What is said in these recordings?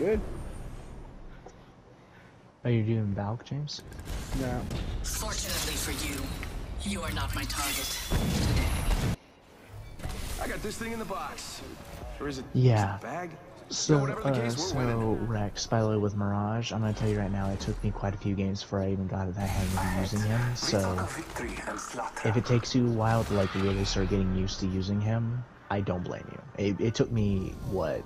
Good. Are you doing Valk, James? No. Fortunately for you, you are not my target. I got this thing in the box. Or is it? Yeah. Is it bag? So, whatever uh, case, so winning. Rex, by the way, with Mirage, I'm gonna tell you right now, it took me quite a few games before I even got it. that hang of using him. So, if it takes you a while to like really start getting used to using him, I don't blame you. It, it took me what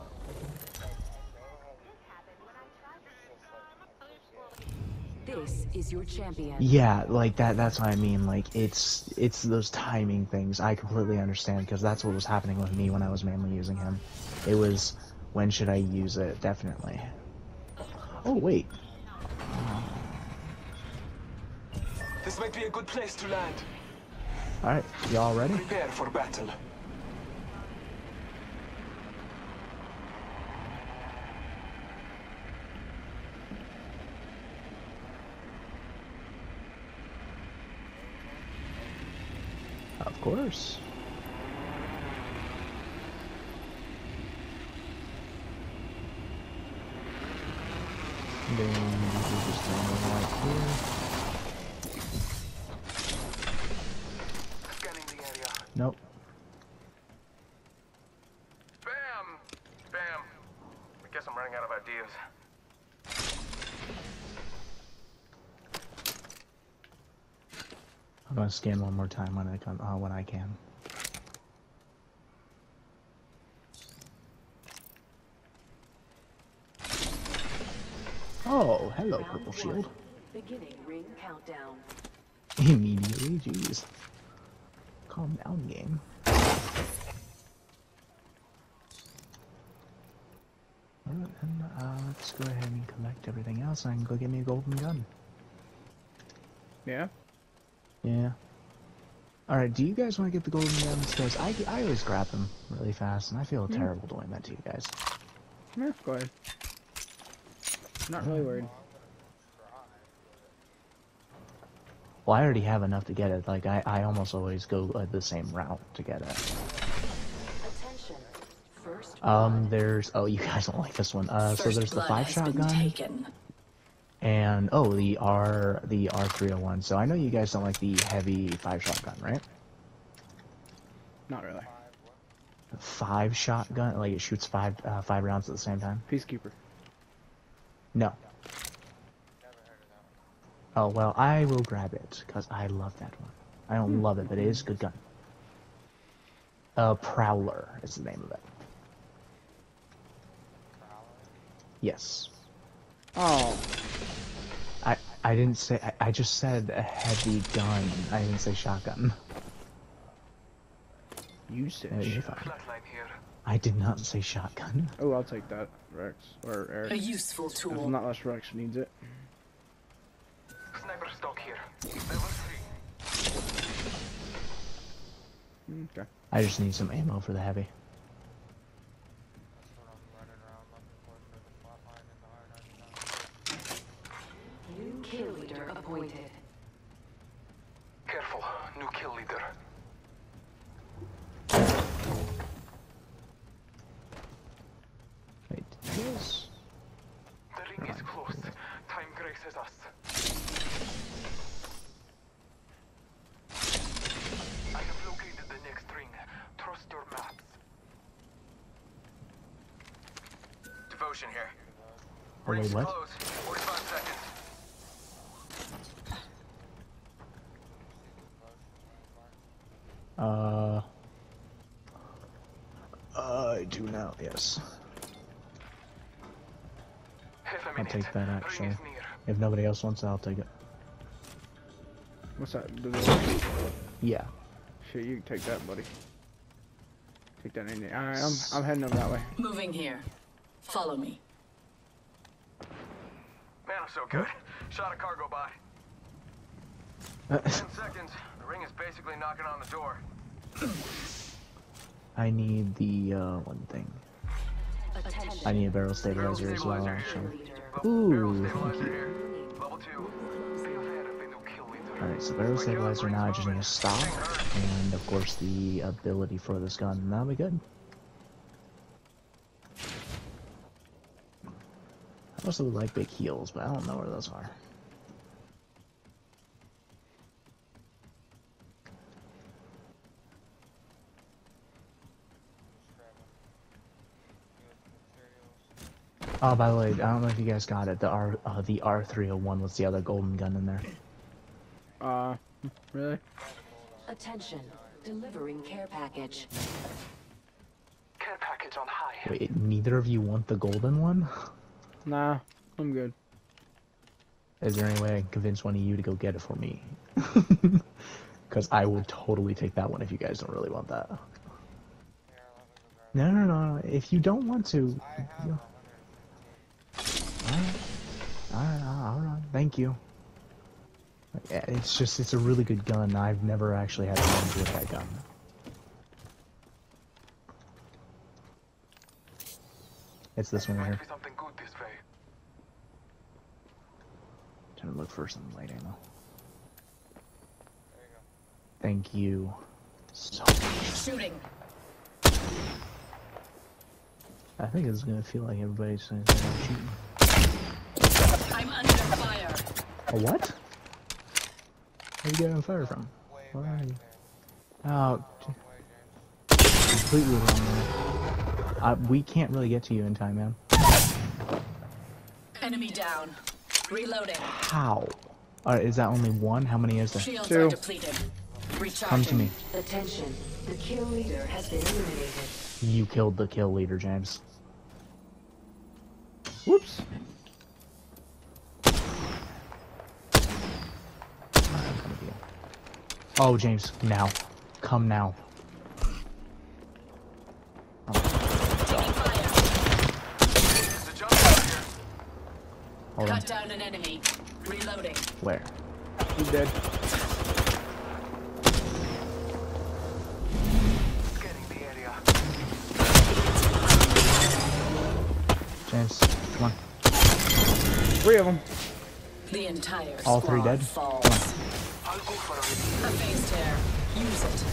This is your champion. Yeah, like that. That's what I mean. Like it's it's those timing things. I completely understand because that's what was happening with me when I was mainly using him. It was when should I use it? Definitely. Oh wait. This might be a good place to land. All right, y'all ready? Prepare for battle. Course. Then we just it right here. Scanning the area. Nope. Bam! Bam! I guess I'm running out of ideas. I'm gonna scan one more time when I come uh, when I can. Oh, hello, Round purple one. shield. Beginning ring countdown. Immediately, jeez. Calm down, game. Alright, then, uh, let's go ahead and collect everything else and go get me a golden gun. Yeah. Yeah. Alright, do you guys want to get the golden guns? Because I, I always grab them really fast, and I feel terrible doing that to you guys. Yeah, go ahead. Not really worried. Well, I already have enough to get it. Like, I, I almost always go uh, the same route to get it. Attention. First Um, there's... Oh, you guys don't like this one. Uh, so there's the 5 has shot gun. taken. And oh, the R the R three hundred one. So I know you guys don't like the heavy five shotgun, right? Not really. Five shotgun, like it shoots five uh, five rounds at the same time. Peacekeeper. No. Oh well, I will grab it because I love that one. I don't love it, but it is a good gun. Uh, Prowler is the name of it. Yes. Oh, I I didn't say. I, I just said a heavy gun. I didn't say shotgun. you said Yeah, you're shit. fine. Flatline here. I did not say shotgun. Oh, I'll take that, Rex. Or Eric. A useful If tool. not unless Rex needs it. Sniper stock here. Level three. Mm, Okay. I just need some ammo for the heavy. new kill leader appointed. Careful. New kill leader. Wait, yes. The ring is close. Time graces us. I have located the next ring. Trust your maps. Devotion here. Wait, Ring's what? close. 45 seconds. Uh. I do now, yes. Half a I'll take that, Ring actually. If nobody else wants it, I'll take it. What's that? The little- Yeah. Shit, you can take that, buddy. Take that in there. Alright, I'm, I'm heading over that way. Moving here. Follow me. Man, I'm so good. Shot a cargo by. Uh, Ten seconds. The ring is basically knocking on the door. I need the, uh, one thing. Attention. I need a barrel stabilizer as well, Stabilizer. actually. Leader. Ooh, thank you. Level two. Be aware of the new kill leader. Alright, so barrel stabilizer now, I just need a stop, and of course the ability for this gun, that'll be good. I also would like big heals, but I don't know where those are. Oh, by the way, I don't know if you guys got it. The R, uh, the R301 was the other golden gun in there. Uh, really? Attention. Delivering care package. Care package on high. Wait, neither of you want the golden one? Nah, I'm good. Is there any way I can convince one of you to go get it for me? Because I will totally take that one if you guys don't really want that. No, no, no. no. If you don't want to, you... alright, alright, alright. Thank you. Yeah, it's just it's a really good gun. I've never actually had problems with that gun. It's this one right here. Might be something good this way. Trying to look for some light ammo. Thank you. So Shooting. I think it's gonna feel like everybody's saying they're shooting. I'm under fire. A what? Where are you getting on fire from? Where are you? Oh, completely wrong man. Uh, we can't really get to you in time, man. Enemy down. Reloading. How? Uh, is that only one? How many is there? Shields Two. are depleted. Recharging. Come to me. Attention. The kill leader has been eliminated. You killed the kill leader, James. Whoops. Oh, James, now. Come now. Taking fire. There's a jump out here. Hold on. Cut down an enemy. Reloading. Where? He's dead. Scanning the area. James, come on. Three of them. The entire All three squad dead? A phase tear. Use it.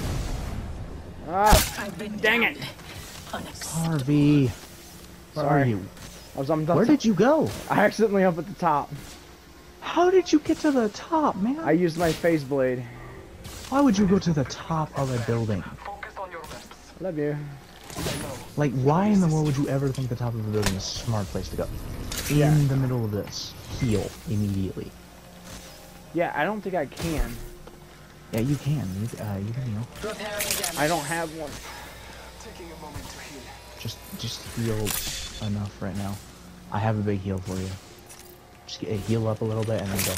Ah, I've been Dang downed. it. Unex- Harvey. Where are you? I was on the Where did you go? I accidentally up at the top. How did you get to the top, man? I used my phase blade. Why would you go to the top of a building? Focus on your reps. Love you. Like, why in the world would you ever think the top of a building is a smart place to go? In Yeah. the middle of this. Heal immediately. Yeah, I don't think I can. Yeah, you can. You, uh, you can heal. I don't have one. Taking a moment to heal. Just, just heal enough right now. I have a big heal for you. Just get, heal up a little bit and then go.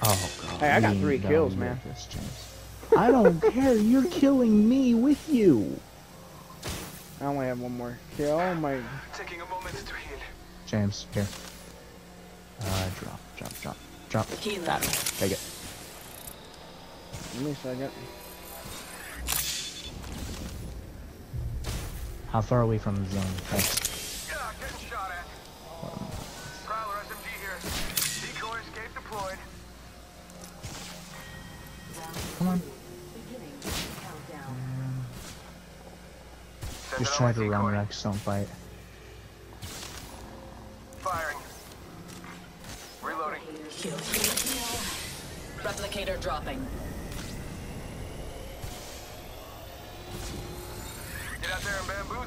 Oh god. Hey, I got three ain't kills, man. this, James. I don't care. You're killing me with you. I only have one more kill. Oh my. Taking a moment to heal. James, here. Uh, drop, drop, drop, drop. Healing. That. Take it. Give me a second. How far away from the zone? Thanks. Yeah, getting shot at. Prowler SMG here. Decoy escape deployed. Come on. Beginning ring countdown. Send Just try to run, Rex. Don't fight. Dropping. Get out there and bamboozle.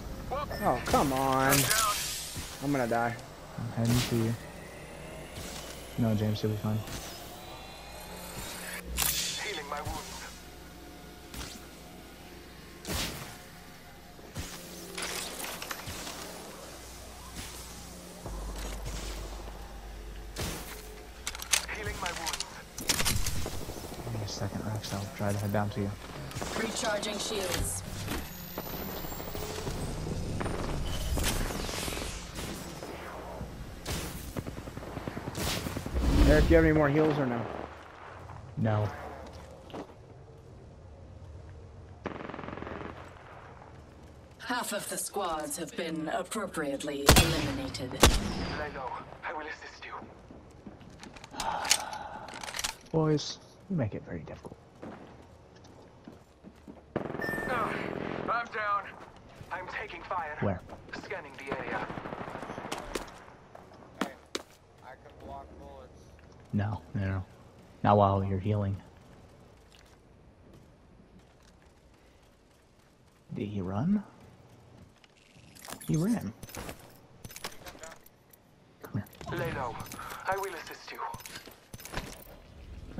Oh, come on. I'm gonna die. I'm heading to you. No, James, you'll be fine. Rex. I'll to head down to you. Recharging shields. Eric, do you have any more heals or no? No. Half of the squads have been appropriately eliminated. Lay low. I will assist you. Boys, you make it very difficult. Ah, I'm down. I'm taking fire. Where? Scanning the area. I can block bullets. No, no, no. Not while you're healing. Did he run? He ran. Come here. Lay low. I will assist you.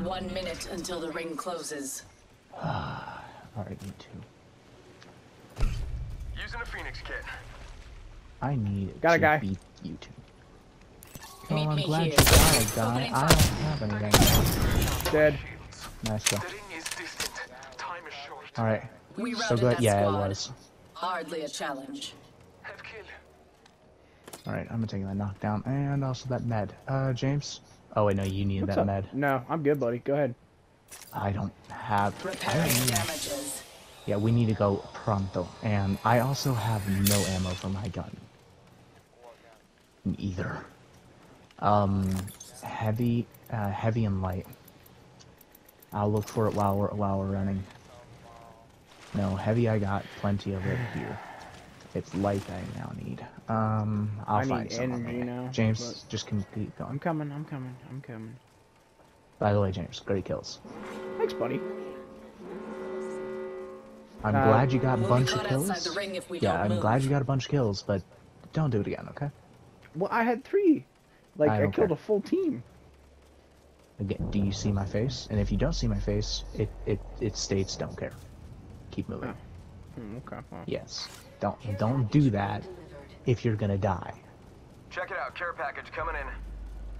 One minute until the ring closes. Ah, Alright, you two. Using a Phoenix kit. I need Got a to guy. beat you two. Oh, Meet I'm me glad here. you got a guy. Opening I don't have anything. Dead. Nice go. The ring is distant. Time is short. Alright. We So routed good. that Yeah, it squad. was. Hardly a challenge. Alright, I'm gonna take that knockdown and also that med. Uh, James? Oh, wait, no, you need What's that up? med. No, I'm good, buddy. Go ahead. I don't have. I Repairing don't need- damages. Yeah, we need to go pronto. And I also have no ammo for my gun. Either. Um, heavy, uh, heavy and light. I'll look for it while we're while we're running. No, heavy. I got plenty of it here. It's light I now need. Um, I'll I find need energy now, James, just keep keep I'm coming. I'm coming. I'm coming. By the way, James, great kills. Thanks, buddy. I'm Uh, glad you got a bunch of kills. the ring if we yeah, don't I'm move. glad you got a bunch of kills, but don't do it again, okay? Well, I had three. Like I I, killed care. a full team. Again, do you see my face? And if you don't see my face, it it it states don't care. Keep moving. Oh. Hmm, okay. Well, Yes. Don't don't do that if you're gonna die. Check it out. Care package coming in.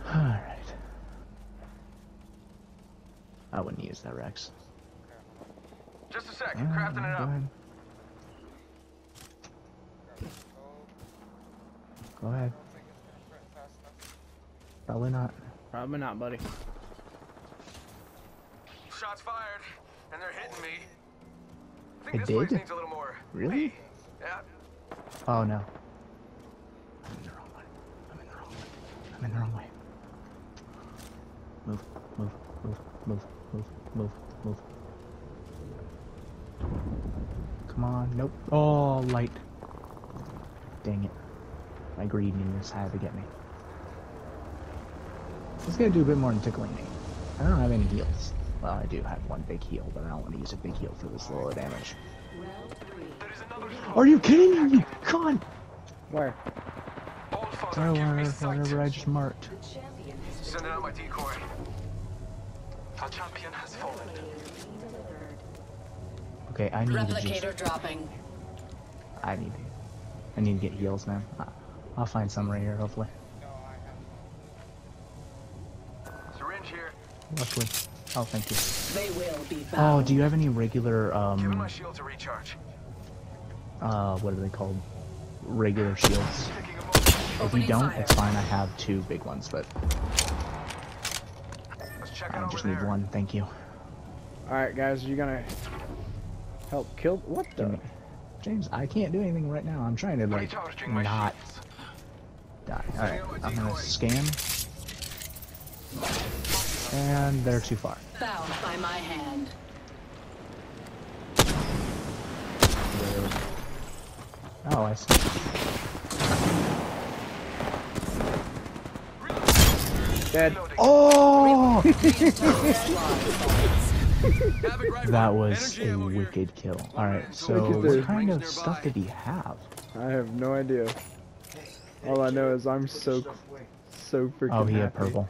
All right. I wouldn't use that Rex. Just a sec. Yeah, Crafting it up. ahead. Go ahead. Probably not. Probably not, buddy. Shots fired, and they're hitting me. I think It this did? place needs a little more. Really? me. Yeah. Oh no. I'm in the wrong way. I'm in the wrong way. I'm in the wrong way. Move, move, move, move, move, move, move. Come on, nope. Oh, light. Dang it. My greediness had to get me. It's gonna do a bit more than tickling me. I don't have any heals. Well, I do have one big heal, but I don't want to use a big heal for this little damage. Round three. There is another Are you kidding me, you cunt? Where? All father, Or give me whatever, I just marked. The champion has been Sending out my decoy. Our champion has fallen. Delivered. Okay, I need to just Replicator dropping. I need to. I need to get heals, man. I- I'll find some right here, hopefully. Syringe here. Luckily. Oh, thank you. They will be Oh, do you have any regular, Giving um, my shield to recharge. uh, what are they called? Regular shields. Taking. If you don't, fire. it's fine. I have two big ones, but Let's check I over just there. need one. Thank you. All right, guys. You gonna help kill? What the? James, I can't do anything right now. I'm trying to, like, not die. Alright, I'm gonna scan. And they're too far. Bound by my hand. Oh, I see. Dead. Oh! Havoc rifle. That was a wicked kill. Alright, so what kind of stuff did he have? I have no idea. All I know is I'm so, so freaking. Oh, he had happy. purple.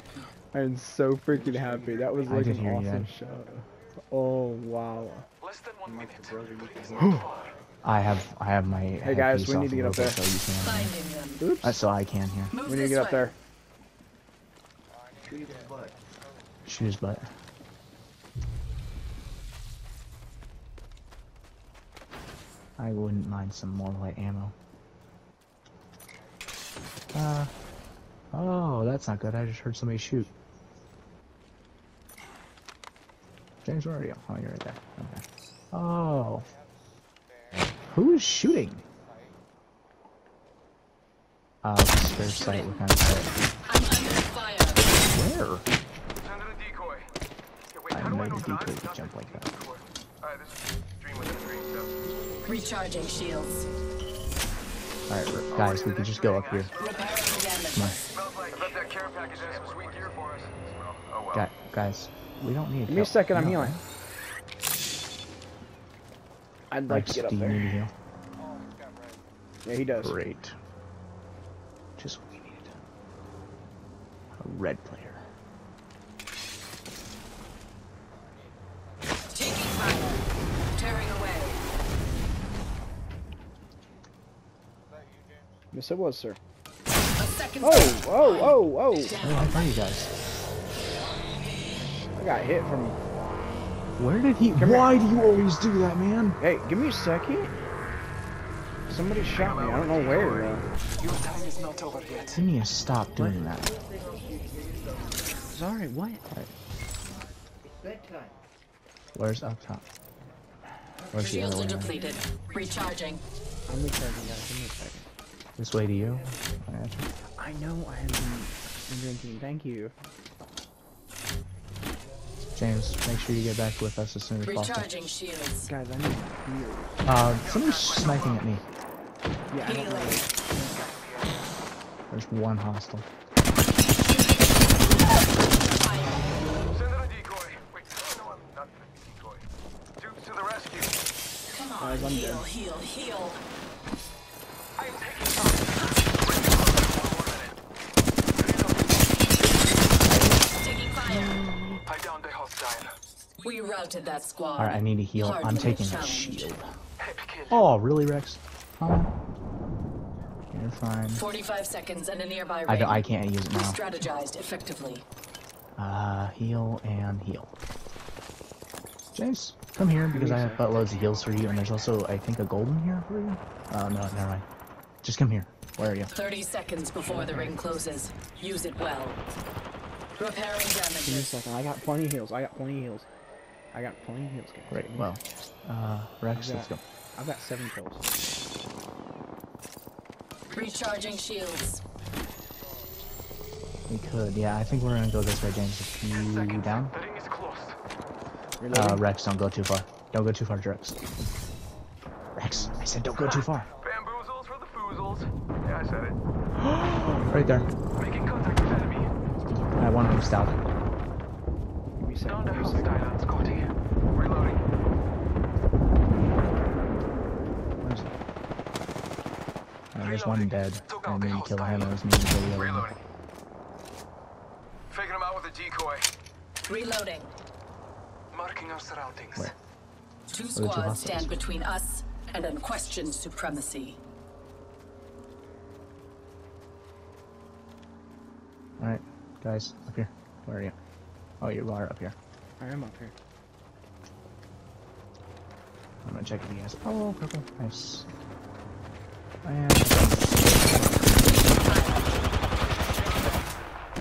I'm so freaking happy. That was like an hear you awesome then. shot. Oh wow. Less than one minute. But it's not far. I have I have my Hey, guys, we need to get up there. So you can, Finding them. Oops. uh, so I can here. Move we need to this get up way. there. Shoot his butt. I wouldn't mind some more light ammo. Uh. Oh, that's not good. I just heard somebody shoot. James, where are you? Oh, you're right there. Okay. Oh. Who is shooting? Uh, spare sight. What kind of sight? I'm under fire. Where? Send in a decoy. Okay, wait, I how do know I know the decoy would not jump like that. Alright, this is dream within a dream stuff. Recharging shields. Alright, guys, we could just go up here. Come on. Smells like I bet that care package has some sweet gear for us. Well, oh well. Gu- guys, we don't need Give me a help. second, I'm healing. I'd like Rex, to get do up you need to heal? Oh, he's got red. Yeah, he does. Great. Just what we needed. A red player. Yes, it was, sir. Oh, oh, oh, oh! Oh, how are you guys? I got hit from. Where did he? here. Why do you always do that, man? Hey, give me a second. Somebody shot me. I don't know where. though. Your time is not over yet. You need to stop doing that. Sorry, what? Where's up top? Where's the Shields are depleted. Recharging. Let me charging, guys. Give me a second. This way to you. I got you. I know I have been, been drinking. Thank you. James, make sure you get back with us as soon as possible. Recharging shields. Guys, I need heals. Uh, somebody's sniping at me. Yeah, I don't know. There's one hostile. Send in a decoy. Wait, no, I'm not the decoy. Dukes to the rescue. Come on, Guys, I'm heal, dead. heal, heal. I We routed that squad. Alright, I need a heal. Hard I'm taking a challenge. shield. Heavy kill. Oh, really, Rex? Oh. You're fine. 45 seconds and a nearby ring. I, I can't use it We now. strategized effectively. Uh, heal and heal. James, come here because I have buttloads of heals for you, and there's also, I think, a golden here for you. Oh, no, never mind. Just come here. Where are you? 30 seconds before the ring closes. Use it well. Repairing Give me a damages. second. I got plenty of heals. I got plenty of heals. I got plenty of heals, guys. Great. Well, uh, Rex, let's go. I've got seven kills. Recharging shields. We could. Yeah, I think we're gonna go this way, James. If you down? Is closed. Uh, Rex, don't go too far. Don't go too far, Rex. Rex, I said don't go too far. Bamboozles for the foozles. Yeah, I said it. Right there. Making contact with enemy. I want him stout. Give me a second. Down the Give me a hostile second. on Scotty. Reloading. Where's he? Uh, there's one dead. I need to kill him. I was need to kill the other one. Reloading. Faking him out with a decoy. Reloading. Marking our surroundings. Where? Two the squads hostiles? stand between us and unquestioned supremacy. Alright, guys, up here. Where are you? Oh, you are up here. I am up here. I'm gonna check if he has. Oh, purple. Nice. And.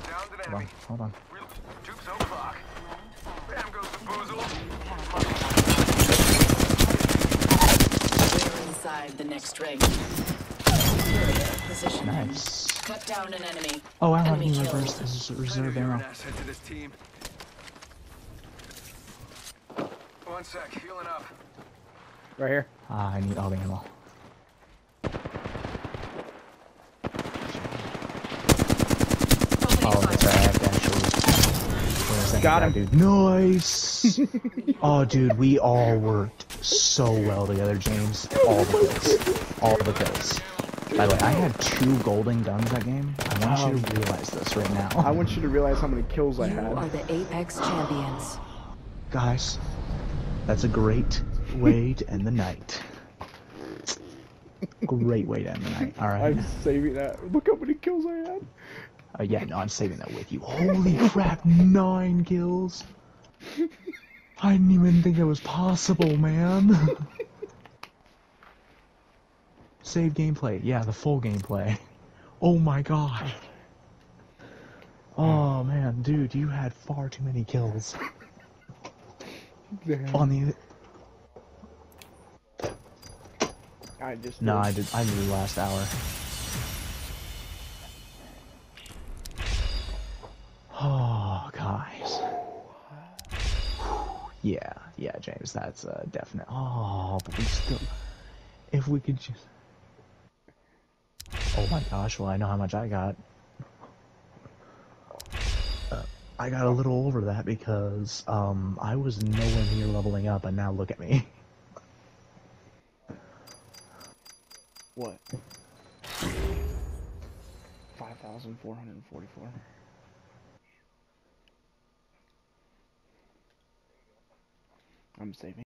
Down an Hold on, enemy. hold on. Real- Jukes o'clock. Bam goes the boozle. We're inside the next ring. Position. Nice. Cut down an enemy. Oh, I don't have Enemy any reverse. This is reserve ammo. asset to this team. One sec, healing up. Right here. Ah, I need all the ammo. Oh, that's right. I have to actually. Wait a second, Got him. Dude. Nice. oh, dude, we all worked so well together, James. All the kills. All the kills. By the way, I had two golden guns that game. I want you to um, realize this right now. I want you to realize how many kills I had. You are the Apex champions. Guys, that's a great way to end the night. Great way to end the night. All right. I'm saving that. Look how many kills I had. Uh, yeah, no, I'm saving that with you. Holy crap, nine kills. I didn't even think it was possible, man. Save gameplay. Yeah, the full gameplay. Oh my god. Oh man, dude, you had far too many kills on the. I just No. I did. I the last hour. Yeah, yeah, James, that's a definite. Oh, but we still. If we could just. Oh my gosh, well I know how much I got. Uh, I got a little over that because um, I was nowhere near leveling up, and now look at me. What? 5,444. I'm saving.